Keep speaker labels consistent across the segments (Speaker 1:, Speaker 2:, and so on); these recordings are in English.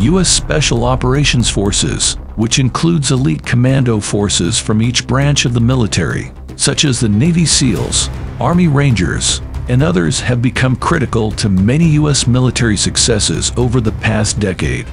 Speaker 1: U.S. Special Operations Forces, which includes elite commando forces from each branch of the military, such as the Navy SEALs, Army Rangers, and others have become critical to many U.S. military successes over the past decade.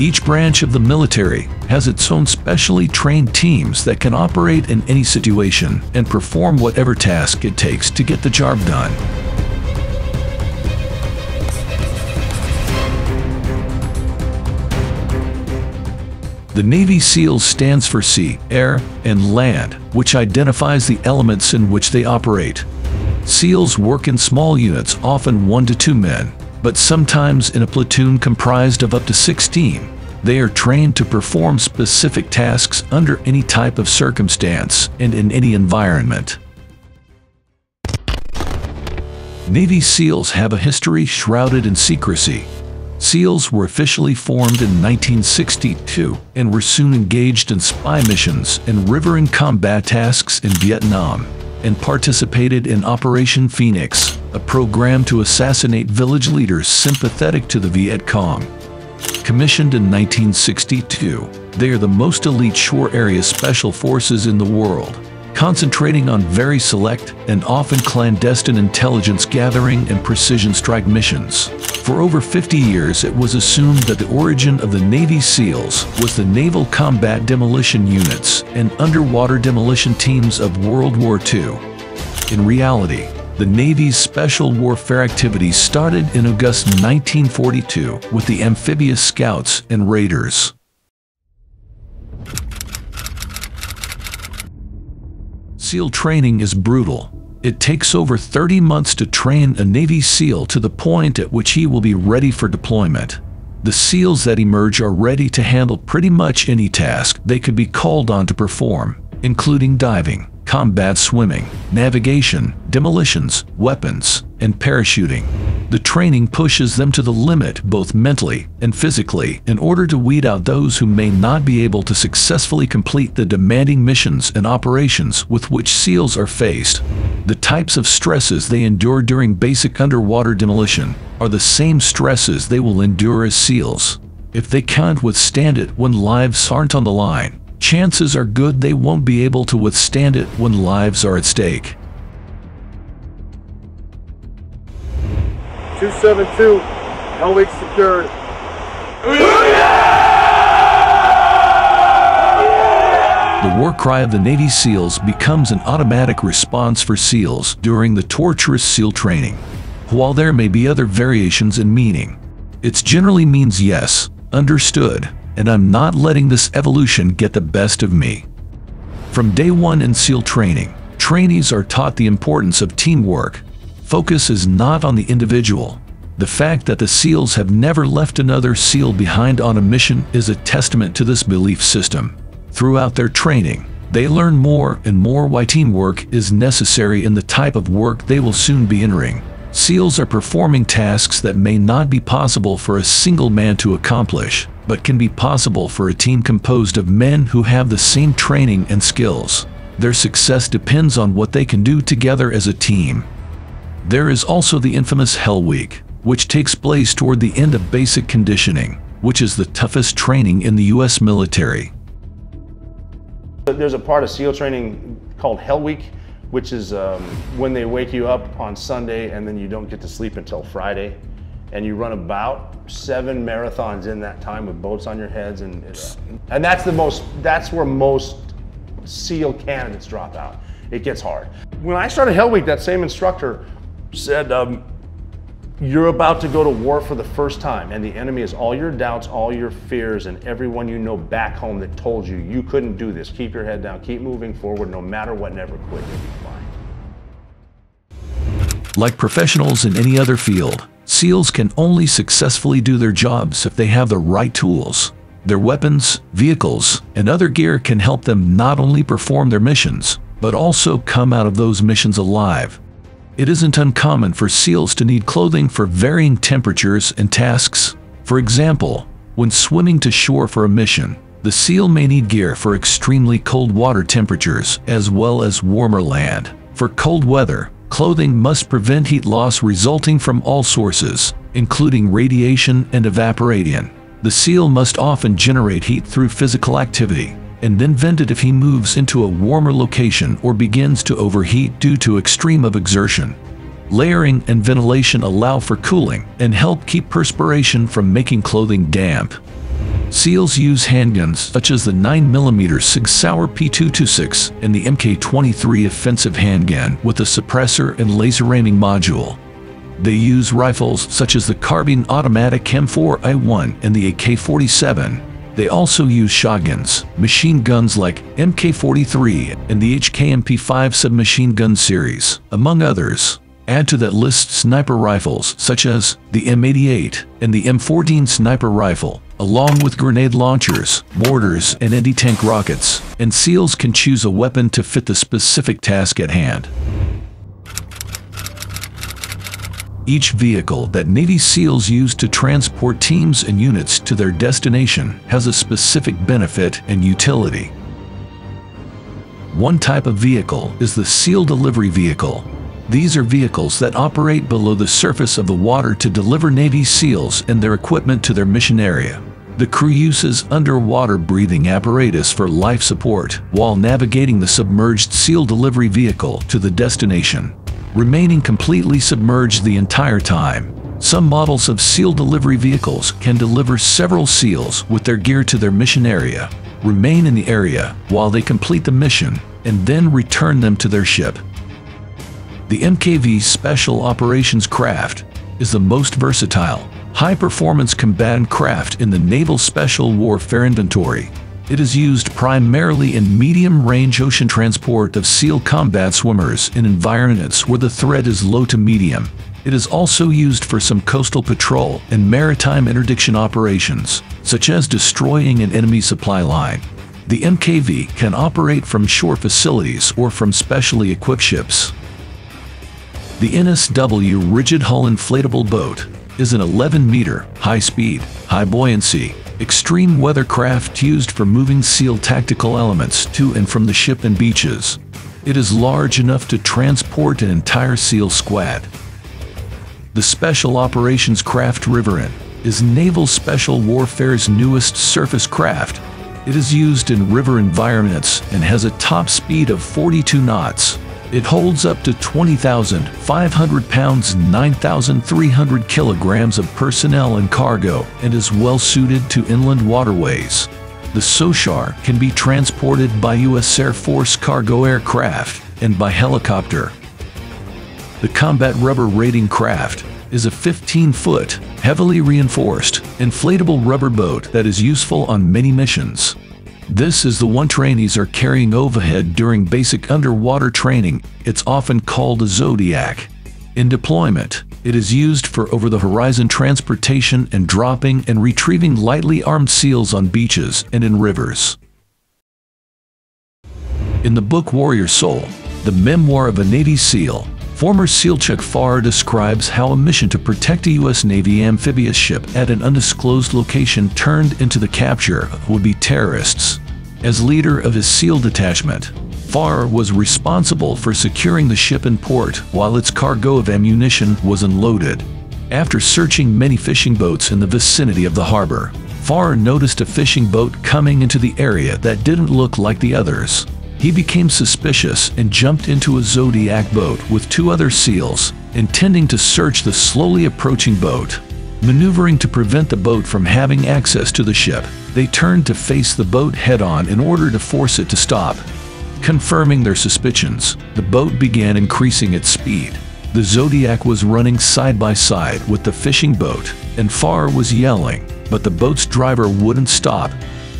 Speaker 1: Each branch of the military has its own specially trained teams that can operate in any situation and perform whatever task it takes to get the job done. The Navy SEALs stands for Sea, Air, and Land, which identifies the elements in which they operate. SEALs work in small units, often one to two men, but sometimes in a platoon comprised of up to 16. They are trained to perform specific tasks under any type of circumstance and in any environment. Navy SEALs have a history shrouded in secrecy, SEALs were officially formed in 1962 and were soon engaged in spy missions and river and combat tasks in Vietnam and participated in Operation Phoenix, a program to assassinate village leaders sympathetic to the Viet Cong. Commissioned in 1962, they are the most elite shore area special forces in the world concentrating on very select and often clandestine intelligence gathering and precision strike missions. For over 50 years, it was assumed that the origin of the Navy SEALs was the Naval Combat Demolition Units and underwater demolition teams of World War II. In reality, the Navy's special warfare activities started in August 1942 with the amphibious scouts and raiders. SEAL training is brutal. It takes over 30 months to train a Navy SEAL to the point at which he will be ready for deployment. The SEALs that emerge are ready to handle pretty much any task they could be called on to perform, including diving, combat swimming, navigation, demolitions, weapons, and parachuting. The training pushes them to the limit both mentally and physically in order to weed out those who may not be able to successfully complete the demanding missions and operations with which SEALs are faced. The types of stresses they endure during basic underwater demolition are the same stresses they will endure as SEALs. If they can't withstand it when lives aren't on the line, chances are good they won't be able to withstand it when lives are at stake.
Speaker 2: 272, Hellweek secured.
Speaker 1: The war cry of the Navy SEALs becomes an automatic response for SEALs during the torturous SEAL training. While there may be other variations in meaning, it generally means yes, understood, and I'm not letting this evolution get the best of me. From day one in SEAL training, trainees are taught the importance of teamwork. Focus is not on the individual. The fact that the SEALs have never left another SEAL behind on a mission is a testament to this belief system. Throughout their training, they learn more and more why teamwork is necessary in the type of work they will soon be entering. SEALs are performing tasks that may not be possible for a single man to accomplish but can be possible for a team composed of men who have the same training and skills. Their success depends on what they can do together as a team. There is also the infamous Hell Week, which takes place toward the end of basic conditioning, which is the toughest training in the U.S. military.
Speaker 3: There's a part of SEAL training called Hell Week, which is um, when they wake you up on Sunday and then you don't get to sleep until Friday and you run about seven marathons in that time with boats on your heads and and that's the most that's where most seal candidates drop out. It gets hard. When i started hell week that same instructor said um, you're about to go to war for the first time and the enemy is all your doubts all your fears and everyone you know back home that told you you couldn't do this. Keep your head down keep moving forward no matter what never quit you'll be fine.
Speaker 1: Like professionals in any other field SEALs can only successfully do their jobs if they have the right tools. Their weapons, vehicles, and other gear can help them not only perform their missions, but also come out of those missions alive. It isn't uncommon for SEALs to need clothing for varying temperatures and tasks. For example, when swimming to shore for a mission, the SEAL may need gear for extremely cold water temperatures as well as warmer land. For cold weather, Clothing must prevent heat loss resulting from all sources, including radiation and evaporation. The seal must often generate heat through physical activity, and then vent it if he moves into a warmer location or begins to overheat due to extreme of exertion. Layering and ventilation allow for cooling and help keep perspiration from making clothing damp. SEALs use handguns such as the 9mm Sig Sauer P226 and the MK23 offensive handgun with a suppressor and laser aiming module. They use rifles such as the carbine automatic M4A1 and the AK-47. They also use shotguns, machine guns like MK43 and the HKMP5 submachine gun series, among others. Add to that list sniper rifles such as the M88 and the M14 sniper rifle, along with grenade launchers, mortars, and anti-tank rockets, and SEALs can choose a weapon to fit the specific task at hand. Each vehicle that Navy SEALs use to transport teams and units to their destination has a specific benefit and utility. One type of vehicle is the SEAL Delivery Vehicle. These are vehicles that operate below the surface of the water to deliver Navy SEALs and their equipment to their mission area. The crew uses underwater breathing apparatus for life support while navigating the submerged SEAL delivery vehicle to the destination remaining completely submerged the entire time. Some models of SEAL delivery vehicles can deliver several SEALs with their gear to their mission area, remain in the area while they complete the mission, and then return them to their ship. The MKV Special Operations Craft is the most versatile, high-performance combatant craft in the Naval Special Warfare Inventory it is used primarily in medium-range ocean transport of SEAL combat swimmers in environments where the threat is low to medium. It is also used for some coastal patrol and maritime interdiction operations, such as destroying an enemy supply line. The MKV can operate from shore facilities or from specially equipped ships. The NSW Rigid Hull Inflatable Boat is an 11-meter, high-speed, high-buoyancy, extreme weather craft used for moving SEAL tactical elements to and from the ship and beaches. It is large enough to transport an entire SEAL squad. The Special Operations Craft Riverine is Naval Special Warfare's newest surface craft. It is used in river environments and has a top speed of 42 knots. It holds up to 20,500 pounds 9,300 kilograms of personnel and cargo and is well suited to inland waterways. The SOCR can be transported by U.S. Air Force cargo aircraft and by helicopter. The Combat Rubber Raiding Craft is a 15-foot, heavily reinforced, inflatable rubber boat that is useful on many missions. This is the one trainees are carrying overhead during basic underwater training. It's often called a Zodiac. In deployment, it is used for over-the-horizon transportation and dropping and retrieving lightly armed SEALs on beaches and in rivers. In the book Warrior Soul, the memoir of a Navy SEAL, Former SEAL Chuck Pfarrer describes how a mission to protect a U.S. Navy amphibious ship at an undisclosed location turned into the capture of would-be terrorists. As leader of his SEAL detachment, Pfarrer was responsible for securing the ship in port while its cargo of ammunition was unloaded. After searching many fishing boats in the vicinity of the harbor, Pfarrer noticed a fishing boat coming into the area that didn't look like the others. He became suspicious and jumped into a Zodiac boat with two other SEALs, intending to search the slowly approaching boat. Maneuvering to prevent the boat from having access to the ship, they turned to face the boat head-on in order to force it to stop. Confirming their suspicions, the boat began increasing its speed. The Zodiac was running side by side with the fishing boat, and Pfarrer was yelling, but the boat's driver wouldn't stop.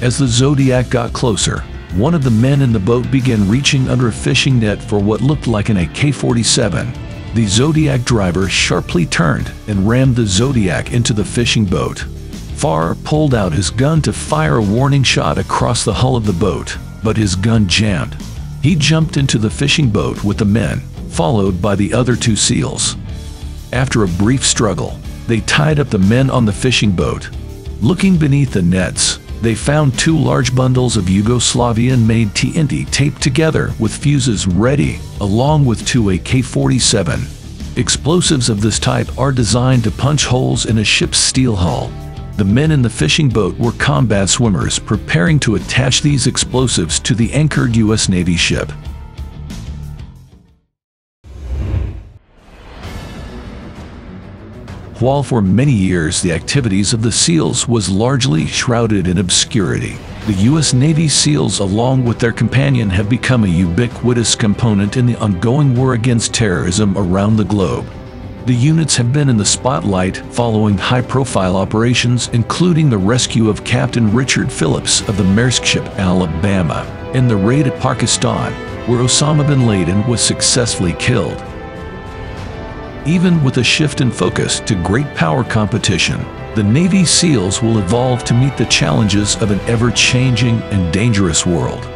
Speaker 1: As the Zodiac got closer, one of the men in the boat began reaching under a fishing net for what looked like an AK-47. The Zodiac driver sharply turned and rammed the Zodiac into the fishing boat. Pfarrer pulled out his gun to fire a warning shot across the hull of the boat, but his gun jammed. He jumped into the fishing boat with the men, followed by the other two SEALs. After a brief struggle, they tied up the men on the fishing boat. Looking beneath the nets, they found two large bundles of Yugoslavian-made TNT taped together with fuses ready, along with two AK-47. Explosives of this type are designed to punch holes in a ship's steel hull. The men in the fishing boat were combat swimmers preparing to attach these explosives to the anchored U.S. Navy ship. While for many years the activities of the SEALs was largely shrouded in obscurity, the U.S. Navy SEALs along with their companion have become a ubiquitous component in the ongoing war against terrorism around the globe. The units have been in the spotlight following high-profile operations including the rescue of Captain Richard Phillips of the Maersk ship Alabama and the raid at Pakistan, where Osama bin Laden was successfully killed. Even with a shift in focus to great power competition, the Navy SEALs will evolve to meet the challenges of an ever-changing and dangerous world.